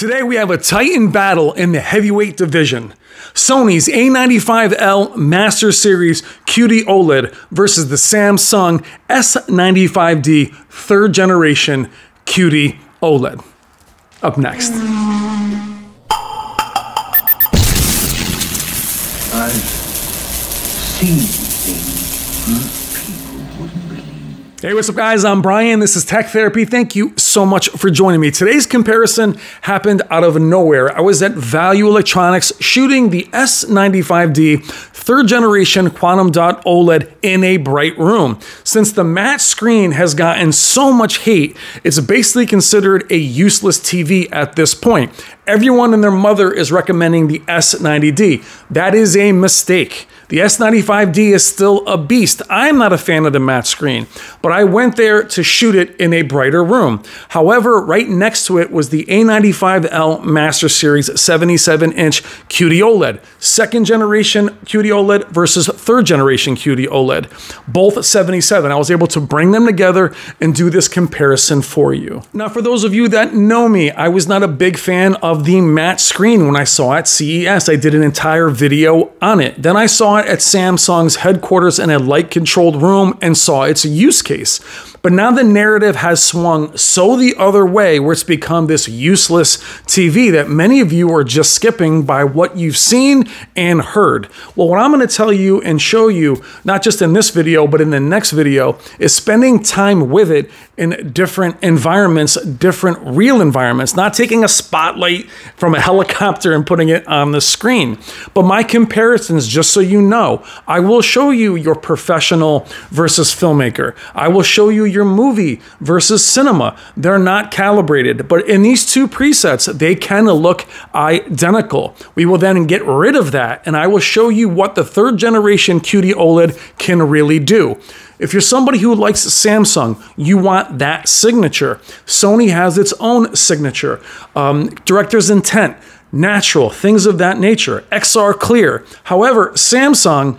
Today we have a titan battle in the heavyweight division. Sony's A95L Master Series QD OLED versus the Samsung S95D third generation QD OLED. Up next. I've seen things you people wouldn't believe. Hey, what's up, guys? I'm Brian. This is Tech Therapy. Thank you so much for joining me. Today's comparison happened out of nowhere. I was at Value Electronics shooting the S95D third generation quantum dot OLED in a bright room. Since the matte screen has gotten so much hate, it's basically considered a useless TV at this point. Everyone and their mother is recommending the S90D. That is a mistake. The S95D is still a beast. I'm not a fan of the matte screen, but I went there to shoot it in a brighter room. However, right next to it was the A95L Master Series 77 inch QD OLED, second generation QD OLED versus third generation QD OLED, both 77. I was able to bring them together and do this comparison for you. Now, for those of you that know me, I was not a big fan of the matte screen when I saw it at CES. I did an entire video on it. Then I saw it at Samsung's headquarters in a light controlled room and saw its use case. But now the narrative has swung so the other way where it's become this useless TV that many of you are just skipping by what you've seen and heard. Well, what I'm going to tell you and show you, not just in this video, but in the next video, is spending time with it in different environments, different real environments, not taking a spotlight from a helicopter and putting it on the screen. But my comparisons, just so you know, I will show you your professional versus filmmaker. I will show you your movie versus cinema. They're not calibrated, but in these two presets, they kind of look identical. We will then get rid of that, and I will show you what the third generation QD OLED can really do. If you're somebody who likes Samsung, you want that signature. Sony has its own signature. Um, director's intent, natural, things of that nature. XR clear. However, Samsung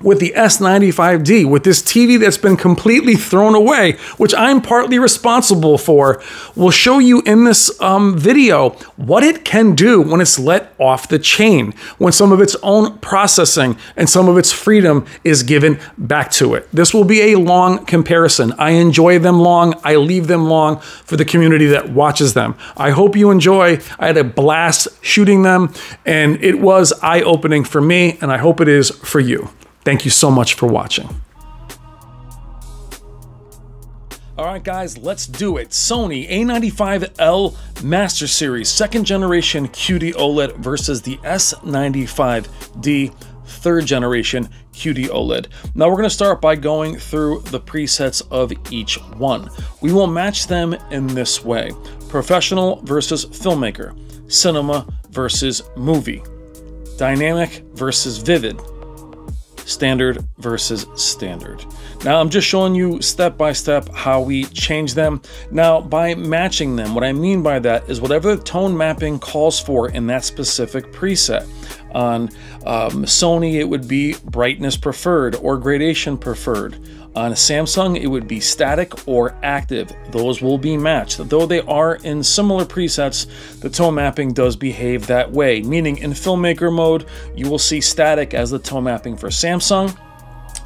with the S95D, with this TV that's been completely thrown away, which I'm partly responsible for, will show you in this um, video what it can do when it's let off the chain, when some of its own processing and some of its freedom is given back to it. This will be a long comparison. I enjoy them long, I leave them long for the community that watches them. I hope you enjoy. I had a blast shooting them, and it was eye opening for me, and I hope it is for you. Thank you so much for watching. All right, guys, let's do it. Sony A95L Master Series second generation QD OLED versus the S95D third generation QD OLED. Now we're going to start by going through the presets of each one. We will match them in this way. Professional versus filmmaker, cinema versus movie, dynamic versus vivid, standard versus standard. Now I'm just showing you step by step how we change them. Now by matching them, what I mean by that is whatever the tone mapping calls for in that specific preset. On um, Sony, it would be brightness preferred or gradation preferred. On a Samsung, it would be static or active. Those will be matched. Though they are in similar presets, the tone mapping does behave that way, meaning in filmmaker mode, you will see static as the tone mapping for Samsung,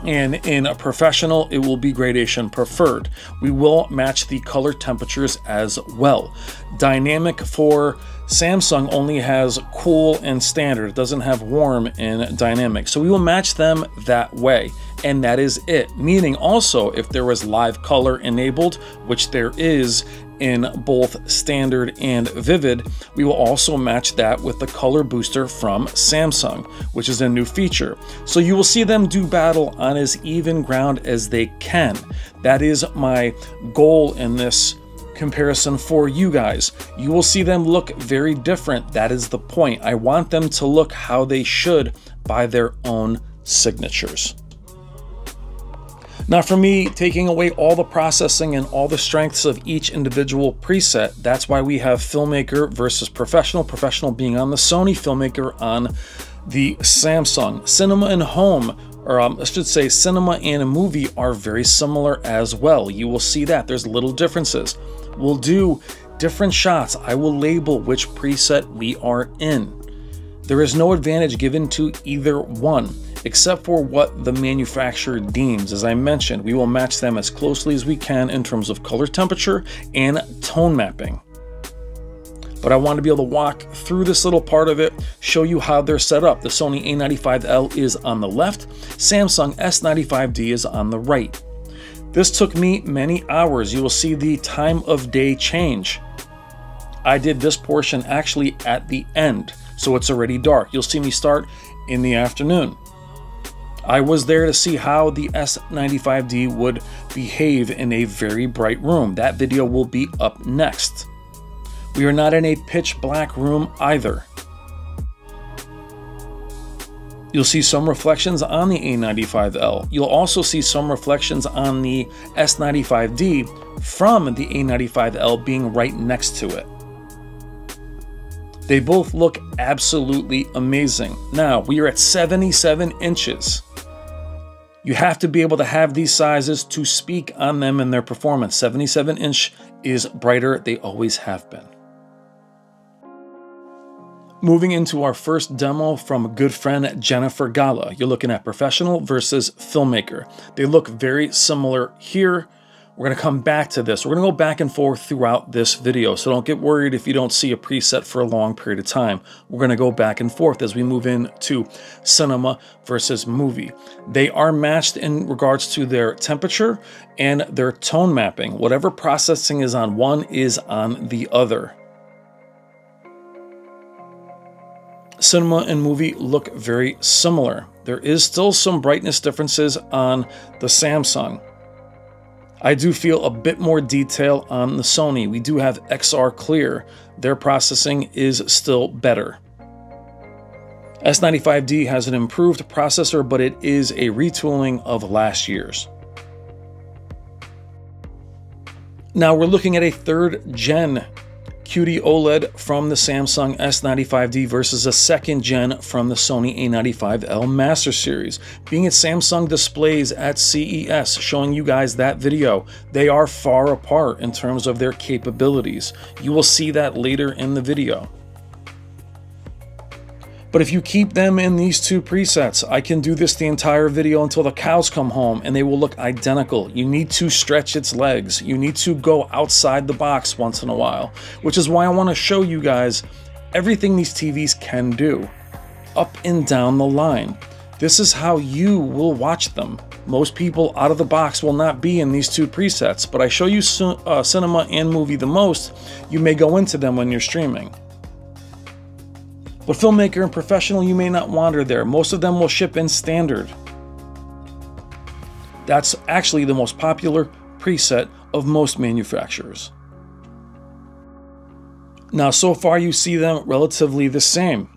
and in a professional it will be gradation preferred. We will match the color temperatures as well. Dynamic for samsung only has cool and standard. It doesn't have warm and dynamic. So we will match them that way. And that is it. Meaning also if there was live color enabled which there is in both standard and vivid, we will also match that with the color booster from Samsung, which is a new feature. So you will see them do battle on as even ground as they can. That is my goal in this comparison for you guys. You will see them look very different. That is the point. I want them to look how they should by their own signatures. Now for me, taking away all the processing and all the strengths of each individual preset, that's why we have filmmaker versus professional, professional being on the Sony, filmmaker on the Samsung. Cinema and home, or um, I should say cinema and a movie are very similar as well. You will see that there's little differences. We'll do different shots, I will label which preset we are in. There is no advantage given to either one, except for what the manufacturer deems. As I mentioned, we will match them as closely as we can in terms of color temperature and tone mapping. But I want to be able to walk through this little part of it, show you how they're set up. The Sony A95L is on the left, Samsung S95D is on the right. This took me many hours. You will see the time of day change. I did this portion actually at the end, so it's already dark. You'll see me start in the afternoon. I was there to see how the S95D would behave in a very bright room. That video will be up next. We are not in a pitch black room either. You'll see some reflections on the A95L. You'll also see some reflections on the S95D from the A95L being right next to it. They both look absolutely amazing. Now, we are at 77 inches. You have to be able to have these sizes to speak on them and their performance. 77 inch is brighter, they always have been. Moving into our first demo from a good friend Jennifer Gala. You're looking at professional versus filmmaker. They look very similar here. We're going to come back to this. We're going to go back and forth throughout this video, so don't get worried if you don't see a preset for a long period of time. We're going to go back and forth as we move into cinema versus movie. They are matched in regards to their temperature and their tone mapping. Whatever processing is on one is on the other. cinema and movie look very similar. There is still some brightness differences on the Samsung. I do feel a bit more detail on the Sony. We do have XR Clear. Their processing is still better. S95D has an improved processor, but it is a retooling of last year's. Now we're looking at a third gen QD OLED from the Samsung S95D versus a second gen from the Sony A95L Master Series. Being at Samsung displays at CES, showing you guys that video, they are far apart in terms of their capabilities. You will see that later in the video. But if you keep them in these two presets, I can do this the entire video until the cows come home and they will look identical. You need to stretch its legs. You need to go outside the box once in a while, which is why I want to show you guys everything these TVs can do, up and down the line. This is how you will watch them. Most people out of the box will not be in these two presets, but I show you uh, cinema and movie the most, you may go into them when you're streaming. But filmmaker and professional, you may not wander there. Most of them will ship in standard. That's actually the most popular preset of most manufacturers. Now, so far you see them relatively the same.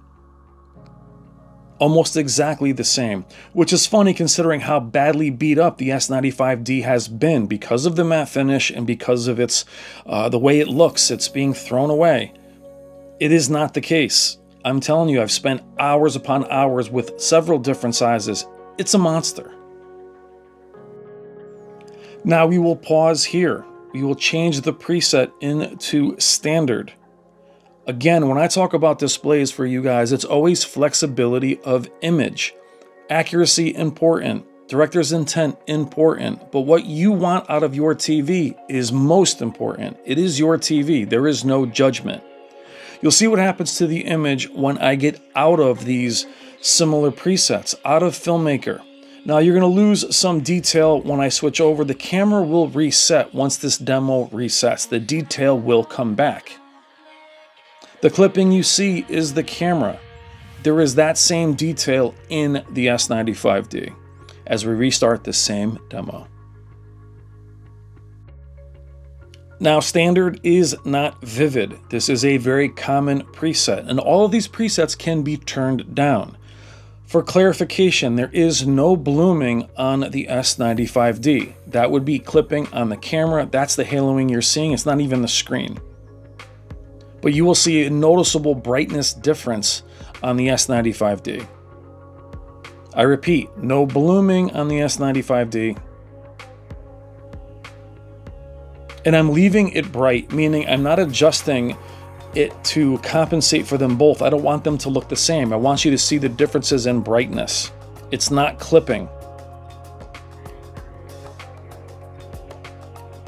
Almost exactly the same, which is funny considering how badly beat up the S95D has been because of the matte finish and because of its uh, the way it looks. It's being thrown away. It is not the case. I'm telling you, I've spent hours upon hours with several different sizes. It's a monster. Now we will pause here. We will change the preset into standard. Again, when I talk about displays for you guys, it's always flexibility of image. Accuracy important, director's intent important, but what you want out of your TV is most important. It is your TV. There is no judgment. You'll see what happens to the image when I get out of these similar presets, out of Filmmaker. Now you're going to lose some detail when I switch over. The camera will reset once this demo resets. The detail will come back. The clipping you see is the camera. There is that same detail in the S95D as we restart the same demo. Now, standard is not vivid. This is a very common preset, and all of these presets can be turned down. For clarification, there is no blooming on the S95D. That would be clipping on the camera. That's the haloing you're seeing. It's not even the screen. But you will see a noticeable brightness difference on the S95D. I repeat, no blooming on the S95D And I'm leaving it bright, meaning I'm not adjusting it to compensate for them both. I don't want them to look the same. I want you to see the differences in brightness. It's not clipping.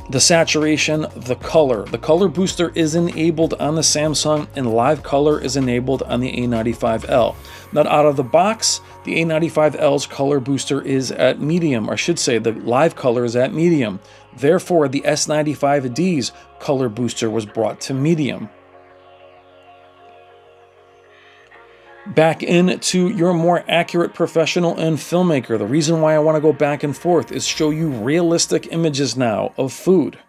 The saturation, the color. The color booster is enabled on the Samsung and live color is enabled on the A95L. Not out of the box, the A95L's color booster is at medium, or I should say the live color is at medium. Therefore, the S95D's color booster was brought to medium. back into your more accurate professional and filmmaker. The reason why I want to go back and forth is show you realistic images now of food.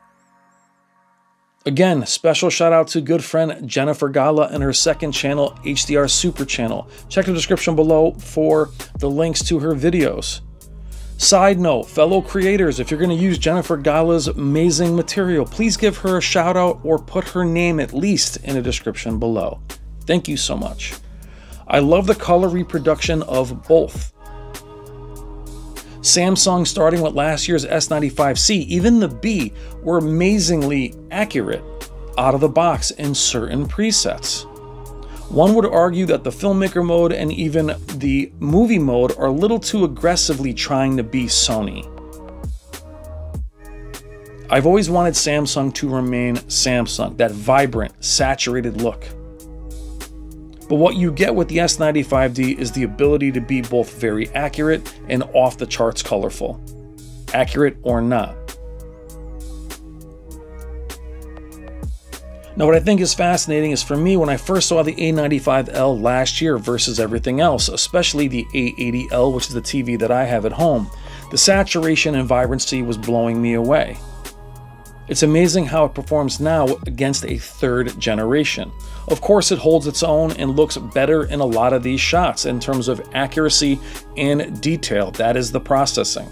Again, special shout out to good friend Jennifer Gala and her second channel, HDR Super Channel. Check the description below for the links to her videos. Side note, fellow creators, if you're going to use Jennifer Gala's amazing material, please give her a shout out or put her name at least in the description below. Thank you so much. I love the color reproduction of both. Samsung, starting with last year's S95C, even the B, were amazingly accurate out of the box in certain presets. One would argue that the filmmaker mode and even the movie mode are a little too aggressively trying to be Sony. I've always wanted Samsung to remain Samsung, that vibrant, saturated look. But what you get with the S95D is the ability to be both very accurate and off the charts colorful. Accurate or not. Now, what I think is fascinating is for me, when I first saw the A95L last year versus everything else, especially the A80L, which is the TV that I have at home, the saturation and vibrancy was blowing me away. It's amazing how it performs now against a third generation. Of course, it holds its own and looks better in a lot of these shots in terms of accuracy and detail. That is the processing.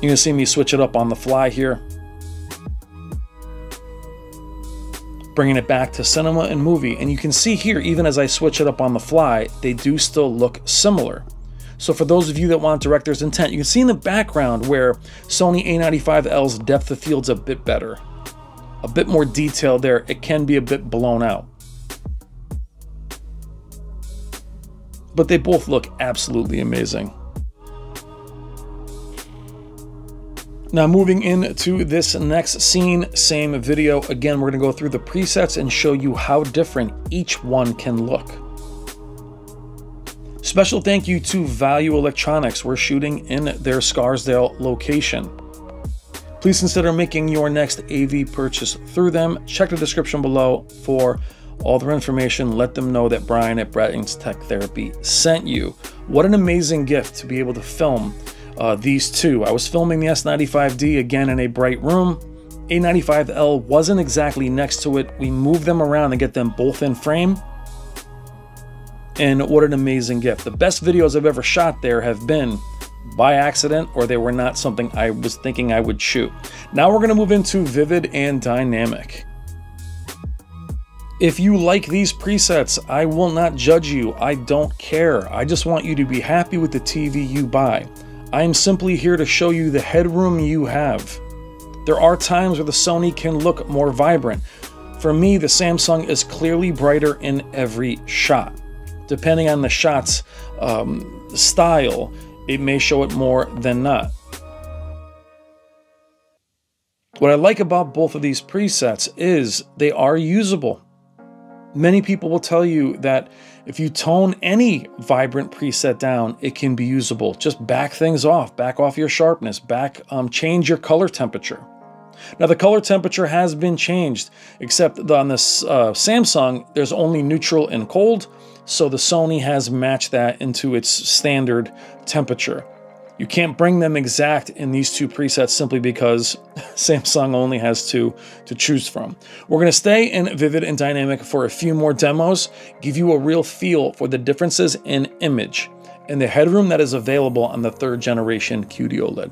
You can see me switch it up on the fly here. Bringing it back to cinema and movie. And you can see here, even as I switch it up on the fly, they do still look similar. So for those of you that want director's intent, you can see in the background where Sony A95L's depth of field's a bit better. A bit more detail there. It can be a bit blown out. But they both look absolutely amazing. Now moving into this next scene, same video. Again, we're gonna go through the presets and show you how different each one can look. Special thank you to Value Electronics. We're shooting in their Scarsdale location. Please consider making your next AV purchase through them. Check the description below for all their information. Let them know that Brian at Brian's Tech Therapy sent you. What an amazing gift to be able to film uh, these two. I was filming the S95D again in a bright room. A95L wasn't exactly next to it. We moved them around to get them both in frame and what an amazing gift. The best videos I've ever shot there have been by accident or they were not something I was thinking I would shoot. Now we're going to move into vivid and dynamic. If you like these presets, I will not judge you. I don't care. I just want you to be happy with the TV you buy. I am simply here to show you the headroom you have. There are times where the Sony can look more vibrant. For me, the Samsung is clearly brighter in every shot depending on the shot's um, style, it may show it more than not. What I like about both of these presets is they are usable. Many people will tell you that if you tone any vibrant preset down, it can be usable. Just back things off, back off your sharpness, back um, change your color temperature. Now the color temperature has been changed, except on this uh, Samsung, there's only neutral and cold, so the Sony has matched that into its standard temperature. You can't bring them exact in these two presets simply because Samsung only has two to choose from. We're going to stay in Vivid and Dynamic for a few more demos, give you a real feel for the differences in image and the headroom that is available on the third generation QD OLED.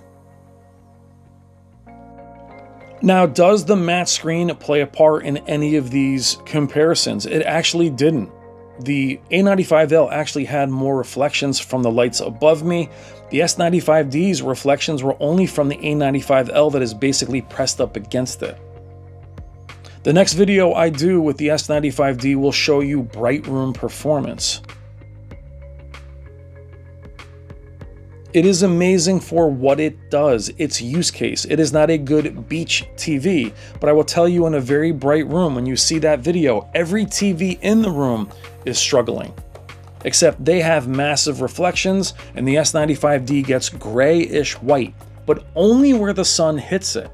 Now, does the matte screen play a part in any of these comparisons? It actually didn't. the A95L actually had more reflections from the lights above me. The S95D's reflections were only from the A95L that is basically pressed up against it. The next video I do with the S95D will show you bright room performance. It is amazing for what it does, its use case. It is not a good beach TV, but I will tell you in a very bright room, when you see that video, every TV in the room is struggling. Except they have massive reflections and the S95D gets grayish white, but only where the sun hits it.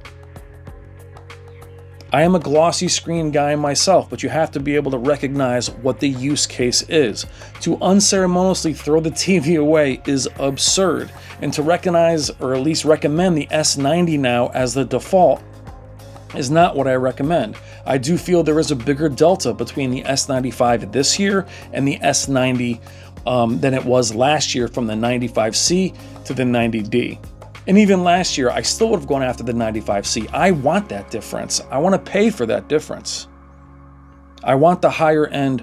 I am a glossy screen guy myself, but you have to be able to recognize what the use case is. To unceremoniously throw the TV away is absurd, and to recognize or at least recommend the S90 now as the default is not what I recommend. I do feel there is a bigger delta between the S95 this year and the S90 um, than it was last year from the 95C to the 90D. And even last year, I still would have gone after the 95C. I want that difference. I want to pay for that difference. I want the higher end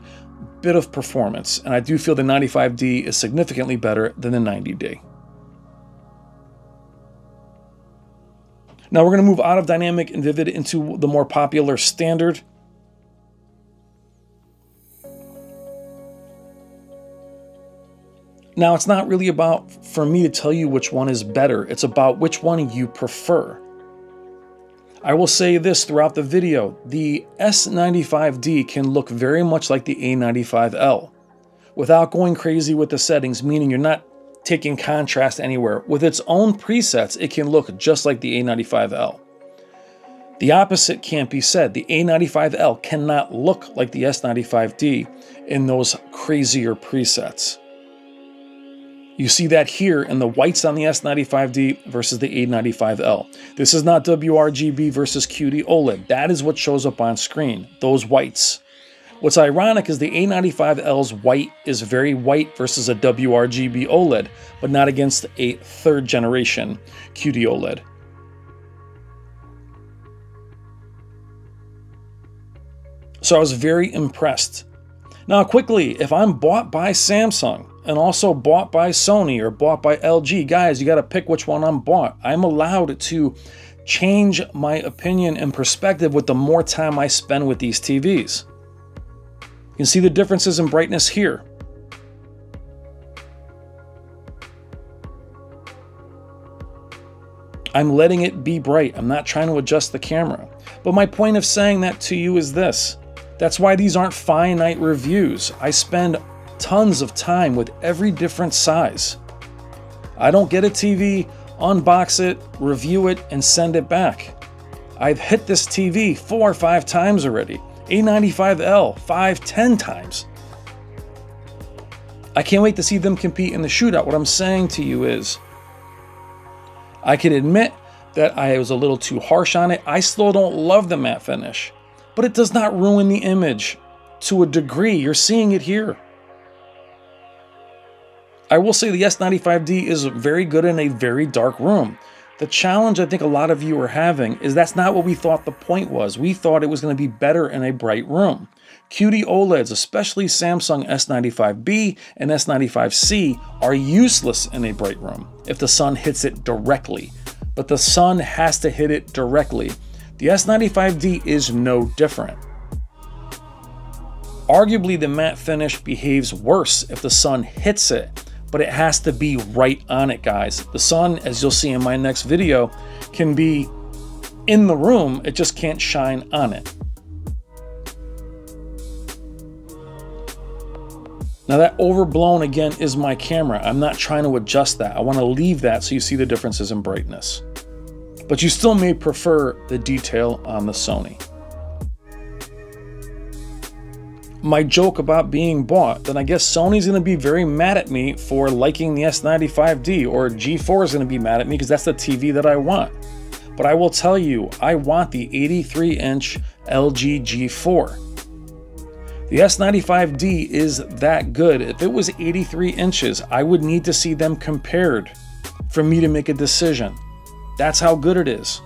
bit of performance, and I do feel the 95D is significantly better than the 90D. Now we're going to move out of dynamic and vivid into the more popular standard. Now, it's not really about for me to tell you which one is better, it's about which one you prefer. I will say this throughout the video the S95D can look very much like the A95L without going crazy with the settings, meaning you're not taking contrast anywhere. With its own presets, it can look just like the A95L. The opposite can't be said. The A95L cannot look like the S95D in those crazier presets. You see that here in the whites on the S95D versus the A95L. This is not WRGB versus QD OLED. That is what shows up on screen, those whites. What's ironic is the A95L's white is very white versus a WRGB OLED, but not against a third generation QD OLED. So I was very impressed. Now, quickly, if I'm bought by Samsung, and also bought by Sony or bought by LG. Guys, you got to pick which one I'm bought. I'm allowed to change my opinion and perspective with the more time I spend with these TVs. You can see the differences in brightness here. I'm letting it be bright. I'm not trying to adjust the camera. But my point of saying that to you is this. That's why these aren't finite reviews. I spend tons of time with every different size. I don't get a TV, unbox it, review it, and send it back. I've hit this TV four or five times already. A95L, five, ten times. I can't wait to see them compete in the shootout. What I'm saying to you is, I can admit that I was a little too harsh on it. I still don't love the matte finish, but it does not ruin the image to a degree. You're seeing it here. I will say the S95D is very good in a very dark room. The challenge I think a lot of you are having is that's not what we thought the point was. We thought it was going to be better in a bright room. QD OLEDs, especially Samsung S95B and S95C, are useless in a bright room if the sun hits it directly. But the sun has to hit it directly. The S95D is no different. Arguably, the matte finish behaves worse if the sun hits it but it has to be right on it, guys. The sun, as you'll see in my next video, can be in the room, it just can't shine on it. Now that overblown again is my camera. I'm not trying to adjust that. I want to leave that so you see the differences in brightness. But you still may prefer the detail on the Sony my joke about being bought, then I guess Sony's going to be very mad at me for liking the S95D, or G4 is going to be mad at me because that's the TV that I want. But I will tell you, I want the 83 inch LG G4. The S95D is that good. If it was 83 inches, I would need to see them compared for me to make a decision. That's how good it is.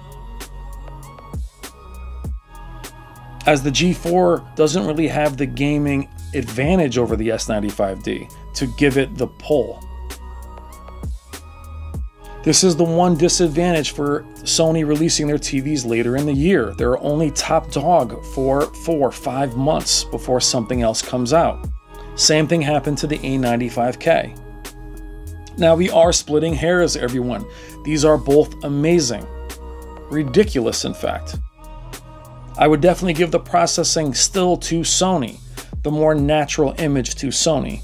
As the G4 doesn't really have the gaming advantage over the S95D to give it the pull. This is the one disadvantage for Sony releasing their TVs later in the year. They're only top dog for four, five months before something else comes out. Same thing happened to the A95K. Now we are splitting hairs, everyone. These are both amazing. Ridiculous, in fact. I would definitely give the processing still to Sony, the more natural image to Sony.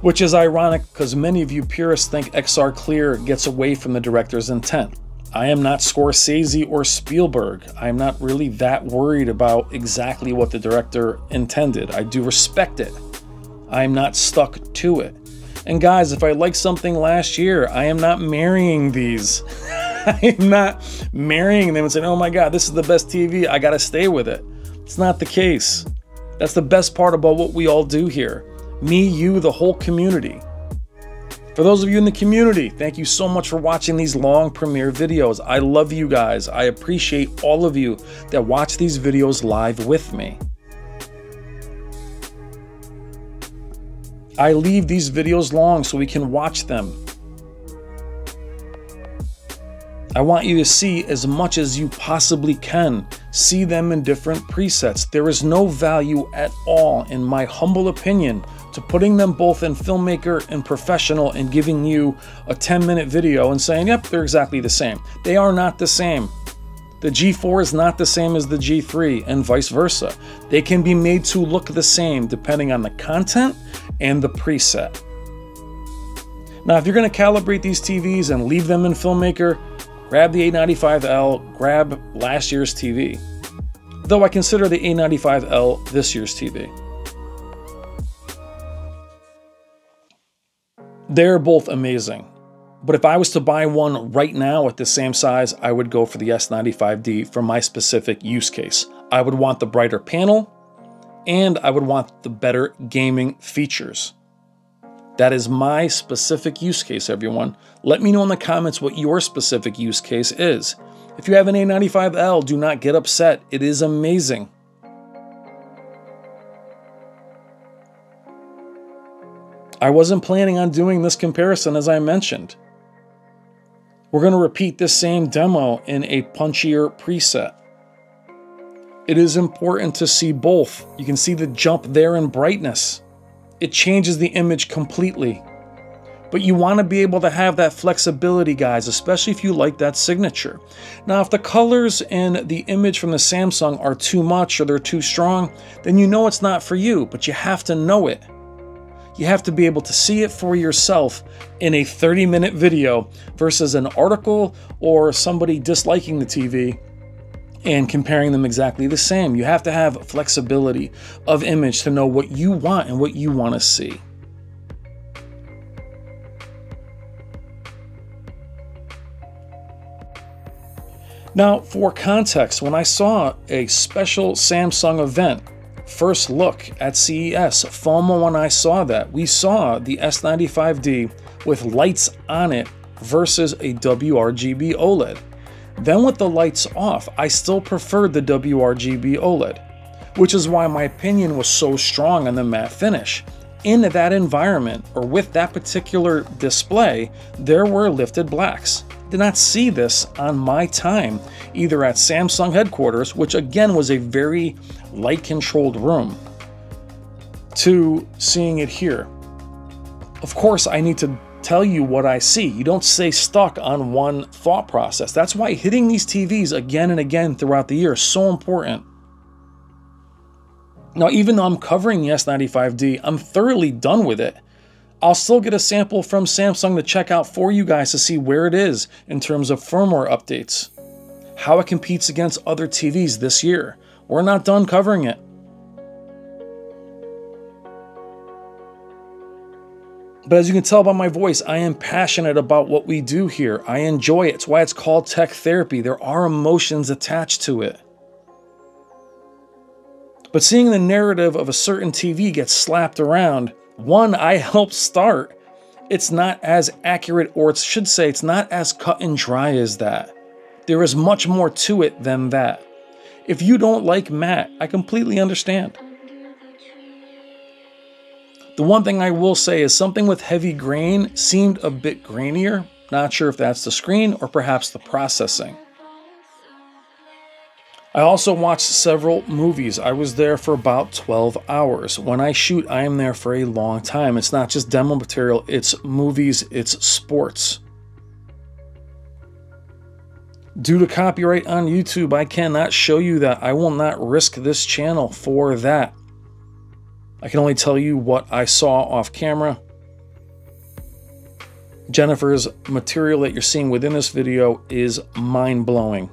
Which is ironic because many of you purists think XR Clear gets away from the director's intent. I am not Scorsese or Spielberg. I'm not really that worried about exactly what the director intended. I do respect it. I'm not stuck to it. And guys, if I like something last year, I am not marrying these. I am not marrying them and saying, oh my God, this is the best TV. I got to stay with it. It's not the case. That's the best part about what we all do here me, you, the whole community. For those of you in the community, thank you so much for watching these long premiere videos. I love you guys. I appreciate all of you that watch these videos live with me. I leave these videos long so we can watch them. I want you to see as much as you possibly can. See them in different presets. There is no value at all, in my humble opinion, to putting them both in filmmaker and professional and giving you a 10 minute video and saying, yep, they're exactly the same. They are not the same. The G4 is not the same as the G3 and vice versa. They can be made to look the same depending on the content and the preset. Now, if you're going to calibrate these TVs and leave them in Filmmaker, grab the A95L, grab last year's TV. Though I consider the A95L this year's TV. They're both amazing. But if I was to buy one right now at the same size, I would go for the S95D for my specific use case. I would want the brighter panel and I would want the better gaming features. That is my specific use case, everyone. Let me know in the comments what your specific use case is. If you have an A95L, do not get upset. It is amazing. I wasn't planning on doing this comparison as I mentioned. We're going to repeat this same demo in a punchier preset. It is important to see both. You can see the jump there in brightness. It changes the image completely. But you want to be able to have that flexibility, guys, especially if you like that signature. Now, if the colors in the image from the Samsung are too much or they're too strong, then you know it's not for you, but you have to know it. You have to be able to see it for yourself in a 30 minute video versus an article or somebody disliking the TV and comparing them exactly the same. You have to have flexibility of image to know what you want and what you want to see. Now, for context, when I saw a special Samsung event first look at CES, FOMO when I saw that. We saw the S95D with lights on it versus a WRGB OLED. Then with the lights off, I still preferred the WRGB OLED, which is why my opinion was so strong on the matte finish. In that environment, or with that particular display, there were lifted blacks. Did not see this on my time, either at Samsung headquarters, which again was a very light controlled room to seeing it here. Of course, I need to tell you what I see. You don't stay stuck on one thought process. That's why hitting these TVs again and again throughout the year is so important. Now, even though I'm covering the S95D, I'm thoroughly done with it. I'll still get a sample from Samsung to check out for you guys to see where it is in terms of firmware updates, how it competes against other TVs this year. We're not done covering it. But as you can tell by my voice, I am passionate about what we do here. I enjoy it. It's why it's called tech therapy. There are emotions attached to it. But seeing the narrative of a certain TV get slapped around, one I helped start, it's not as accurate, or it should say, it's not as cut and dry as that. There is much more to it than that. If you don't like matte, I completely understand. The one thing I will say is something with heavy grain seemed a bit grainier. Not sure if that's the screen or perhaps the processing. I also watched several movies. I was there for about 12 hours. When I shoot, I am there for a long time. It's not just demo material, it's movies, it's sports. Due to copyright on YouTube, I cannot show you that. I will not risk this channel for that. I can only tell you what I saw off camera. Jennifer's material that you're seeing within this video is mind-blowing.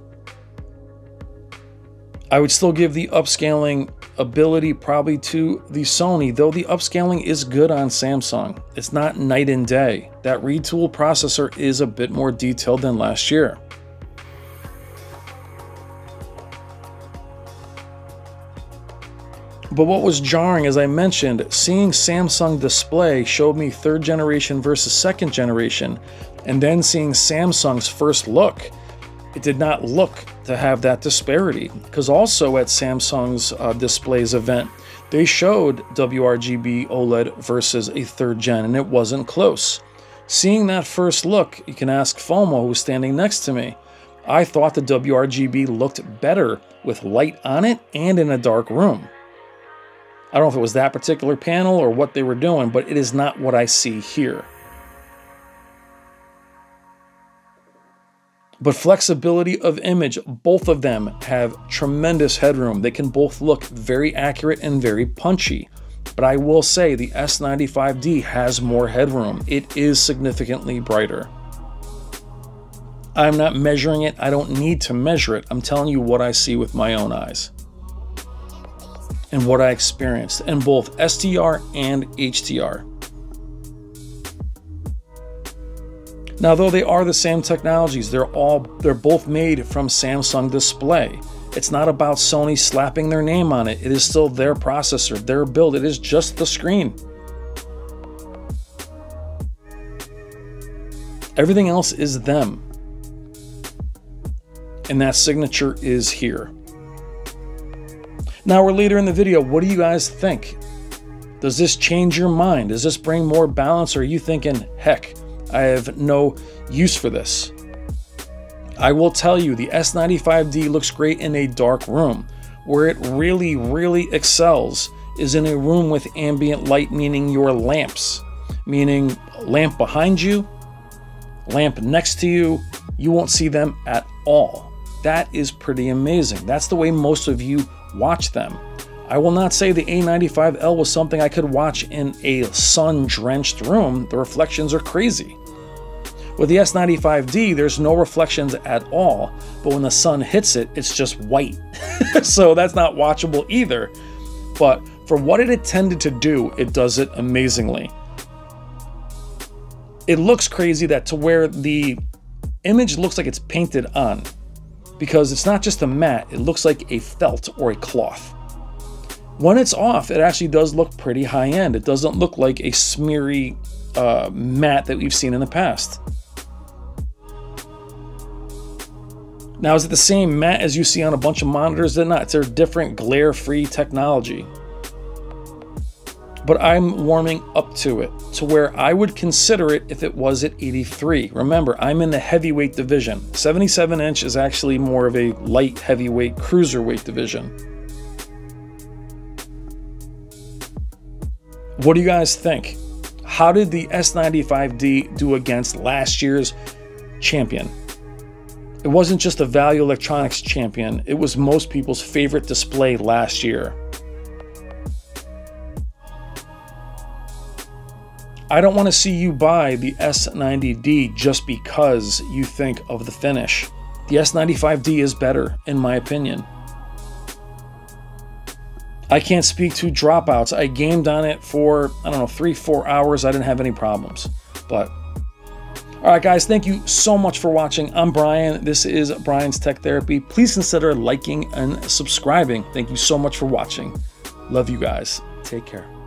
I would still give the upscaling ability probably to the Sony, though the upscaling is good on Samsung. It's not night and day. That retool processor is a bit more detailed than last year. But what was jarring, as I mentioned, seeing Samsung display showed me third generation versus second generation, and then seeing Samsung's first look, it did not look to have that disparity. Because also at Samsung's uh, displays event, they showed WRGB OLED versus a third gen, and it wasn't close. Seeing that first look, you can ask FOMO, who's standing next to me. I thought the WRGB looked better with light on it and in a dark room. I don't know if it was that particular panel or what they were doing, but it is not what I see here. But flexibility of image, both of them have tremendous headroom. They can both look very accurate and very punchy. But I will say the S95D has more headroom. It is significantly brighter. I'm not measuring it. I don't need to measure it. I'm telling you what I see with my own eyes and what I experienced in both SDR and HDR. Now, though they are the same technologies, they're all they're both made from Samsung Display. It's not about Sony slapping their name on it. It is still their processor, their build. It is just the screen. Everything else is them. And that signature is here. Now we're later in the video. What do you guys think? Does this change your mind? Does this bring more balance? Or are you thinking, heck, I have no use for this? I will tell you, the S95D looks great in a dark room. Where it really, really excels is in a room with ambient light, meaning your lamps, meaning lamp behind you, lamp next to you, you won't see them at all. That is pretty amazing. That's the way most of you watch them. I will not say the A95L was something I could watch in a sun drenched room. The reflections are crazy. With the S95D, there's no reflections at all, but when the sun hits it, it's just white. so that's not watchable either. But for what it intended to do, it does it amazingly. It looks crazy that to where the image looks like it's painted on because it's not just a matte, it looks like a felt or a cloth. When it's off, it actually does look pretty high end. It doesn't look like a smeary uh, matte that we've seen in the past. Now, is it the same matte as you see on a bunch of monitors? They're not. A different glare-free technology but I'm warming up to it to where I would consider it if it was at 83. Remember, I'm in the heavyweight division. 77 inch is actually more of a light heavyweight cruiserweight division. What do you guys think? How did the S95D do against last year's champion? It wasn't just a Value Electronics champion, it was most people's favorite display last year. I don't want to see you buy the S90D just because you think of the finish. The S95D is better, in my opinion. I can't speak to dropouts. I gamed on it for, I don't know, three, four hours. I didn't have any problems. But, all right, guys, thank you so much for watching. I'm Brian. This is Brian's Tech Therapy. Please consider liking and subscribing. Thank you so much for watching. Love you guys. Take care.